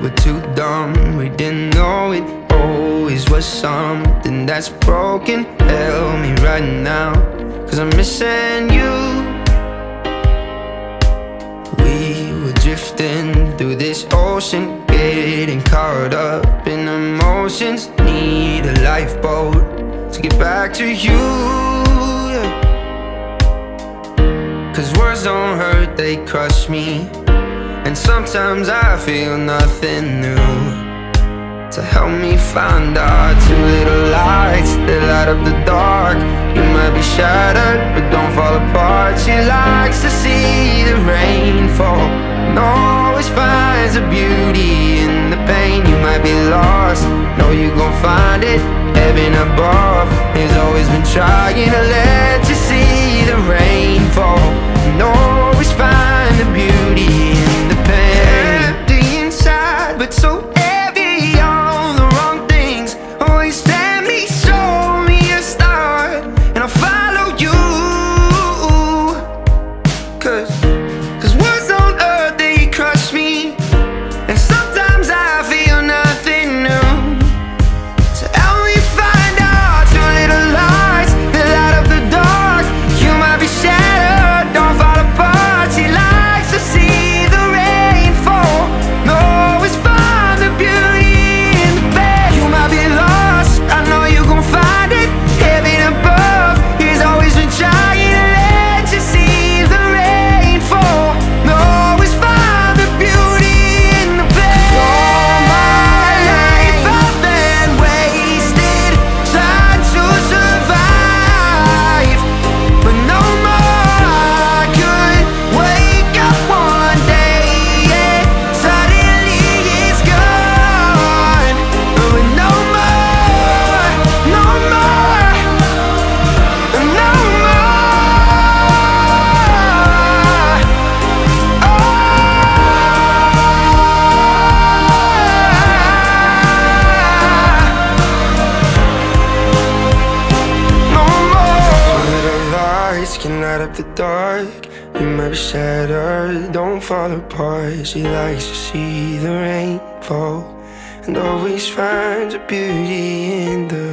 were too dumb, we didn't know it always was something that's broken. Help me right now, cause I'm missing you. We were drifting through this ocean, getting caught up in emotions. Need a lifeboat to get back to you. yeah. Cause words don't hurt, they crush me. Sometimes I feel nothing new To help me find our two little lights That light up the dark. You might be shattered, but don't fall apart. She likes to see the rain fall And always finds the beauty in the pain. You might be lost, know you gon' find it. Heaven above has always been trying to let you see the rain can light up the dark. You might be shattered, don't fall apart. She likes to see the rain fall and always finds a beauty in the.